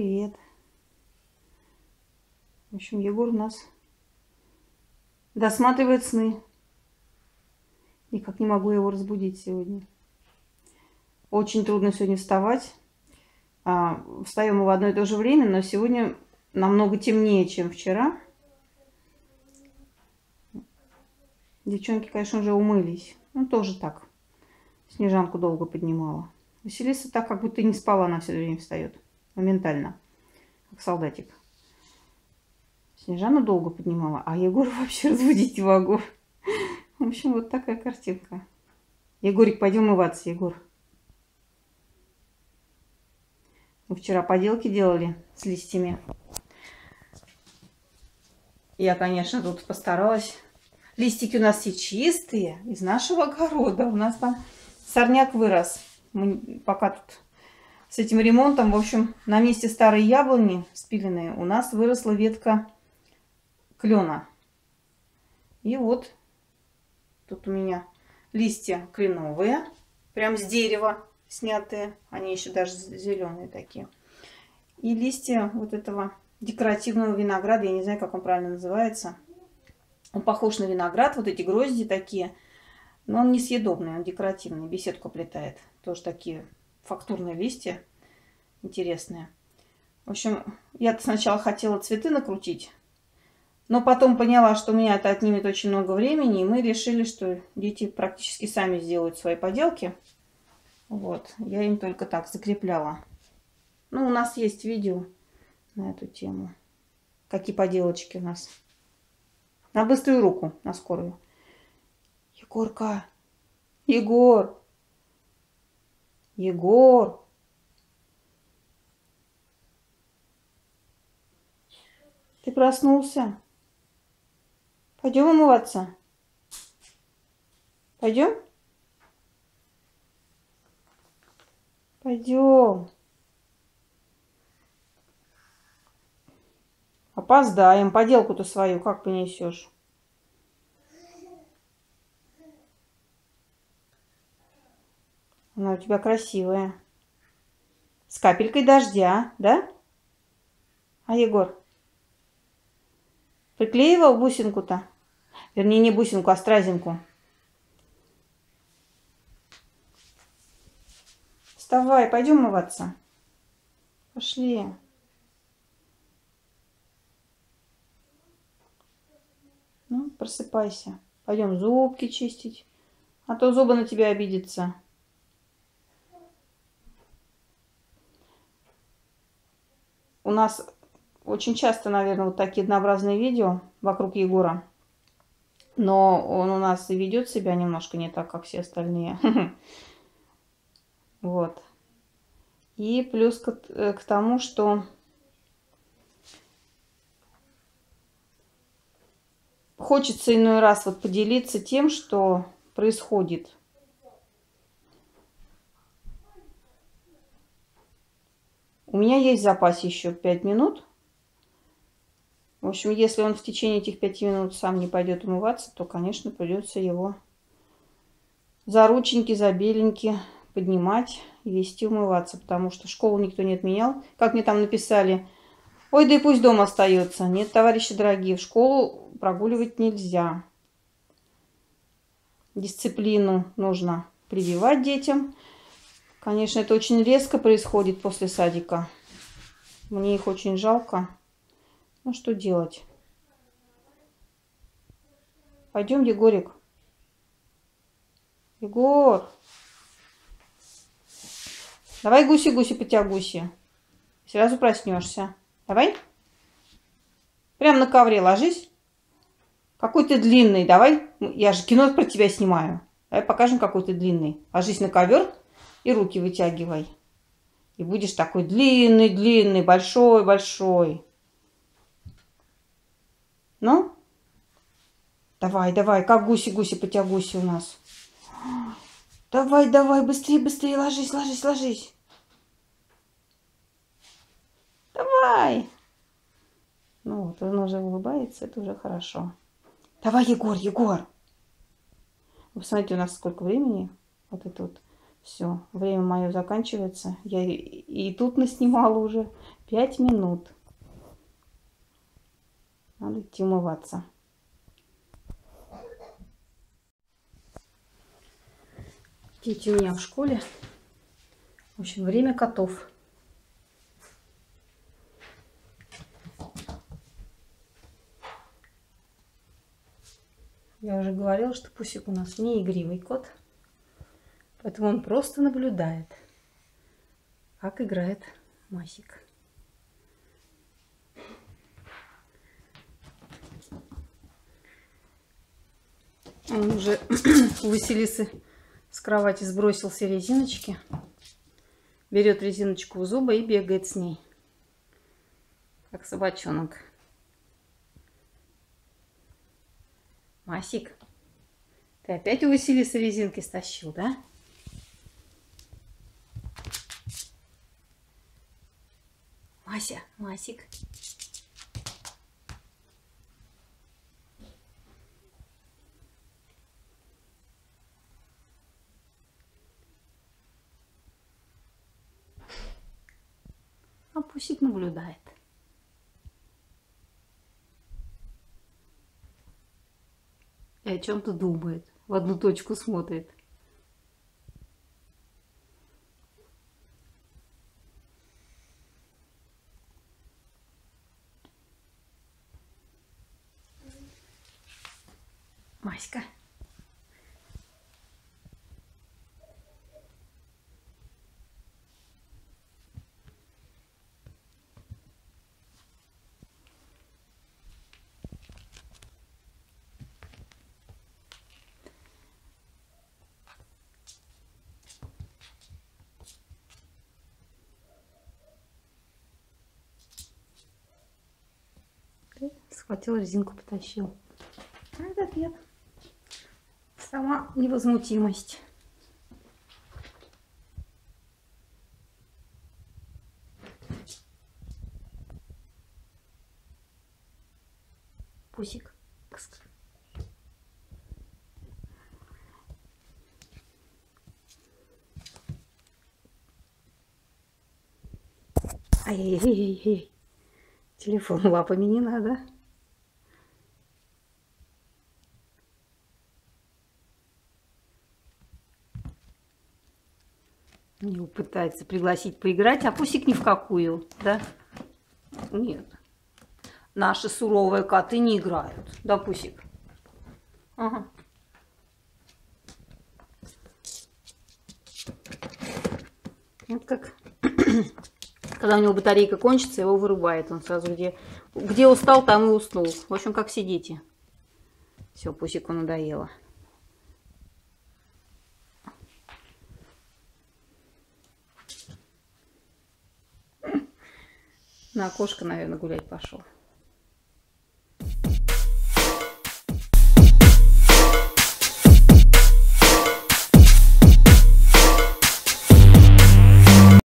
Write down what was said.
привет. В общем, Егор у нас досматривает сны. Никак не могу его разбудить сегодня. Очень трудно сегодня вставать. А, встаем мы в одно и то же время, но сегодня намного темнее, чем вчера. Девчонки, конечно, уже умылись. Ну, тоже так. Снежанку долго поднимала. Василиса так, как будто не спала, она все время встает. Моментально. Солдатик. Снежану долго поднимала, а Егор вообще разбудить не могу. В общем, вот такая картинка. Егорик, пойдем умываться, Егор. Мы вчера поделки делали с листьями. Я, конечно, тут постаралась. Листики у нас все чистые, из нашего огорода. У нас там сорняк вырос. Мы пока тут с этим ремонтом, в общем, на месте старой яблони спиленной у нас выросла ветка клена. И вот Тут у меня листья кленовые, прям с дерева снятые. Они еще даже зеленые такие. И листья вот этого декоративного винограда. Я не знаю, как он правильно называется. Он похож на виноград. Вот эти грозди такие. Но он не съедобный, он декоративный. Беседку плетает. Тоже такие фактурные листья. Интересные. В общем, я сначала хотела цветы накрутить. Но потом поняла, что у меня это отнимет очень много времени, и мы решили, что дети практически сами сделают свои поделки. Вот, я им только так закрепляла. Ну, у нас есть видео на эту тему. Какие поделочки у нас. На быструю руку, на скорую. Егорка! Егор! Егор! Ты проснулся? Пойдем умываться? Пойдем? Пойдем. Опоздаем. Поделку-то свою как понесешь? Она у тебя красивая. С капелькой дождя, да? А, Егор? Приклеивал бусинку-то? Вернее, не бусинку, а стразинку. Вставай, пойдем мываться. Пошли. Ну, просыпайся. Пойдем зубки чистить. А то зубы на тебя обидятся. У нас очень часто, наверное, вот такие однообразные видео вокруг Егора. Но он у нас и ведет себя немножко не так, как все остальные. Вот. И плюс к, э, к тому, что хочется иной раз вот поделиться тем, что происходит. У меня есть в запасе еще 5 минут. В общем, если он в течение этих пяти минут сам не пойдет умываться, то, конечно, придется его за рученьки, за беленьки поднимать и вести умываться, потому что школу никто не отменял. Как мне там написали, ой, да и пусть дома остается. Нет, товарищи дорогие, в школу прогуливать нельзя. Дисциплину нужно прививать детям. Конечно, это очень резко происходит после садика. Мне их очень жалко. Ну что делать? Пойдем, Егорик. Егор. Давай гуси-гуси потягуси. Сразу проснешься. Давай. Прям на ковре ложись. Какой ты длинный. Давай. Я же кино про тебя снимаю. Давай покажем, какой ты длинный. Ложись на ковер и руки вытягивай. И будешь такой длинный-длинный, большой-большой. Ну? Давай, давай, как гуси-гуси, потягуси у нас. Давай, давай, быстрее, быстрее, ложись, ложись, ложись. Давай. Ну вот, он уже улыбается, это уже хорошо. Давай, Егор, Егор. Вы посмотрите, у нас сколько времени. Вот это вот все. Время мое заканчивается. Я и тут наснимала уже Пять минут. Надо идти умываться. Дети у меня в школе. В общем, время котов. Я уже говорила, что Пусик у нас не игривый кот. Поэтому он просто наблюдает, как играет Масик. Он уже у Василисы с кровати сбросил все резиночки. Берет резиночку у зуба и бегает с ней. Как собачонок. Масик, ты опять у Василисы резинки стащил, да? Мася, Масик. А Пусик наблюдает. И о чем-то думает. В одну точку смотрит. Маська. Схватил резинку, потащил. А этот нет. Сама невозмутимость. Пусик. Ай-яй-яй-яй. Телефон лапами не надо. Его пытается пригласить поиграть, а Пусик ни в какую, да? Нет. Наши суровые коты не играют, да, Пусик? Ага. Вот как, когда у него батарейка кончится, его вырубает. Он сразу где, где устал, там и уснул. В общем, как дети. Все, Пусику надоело. На окошко, наверное, гулять пошел.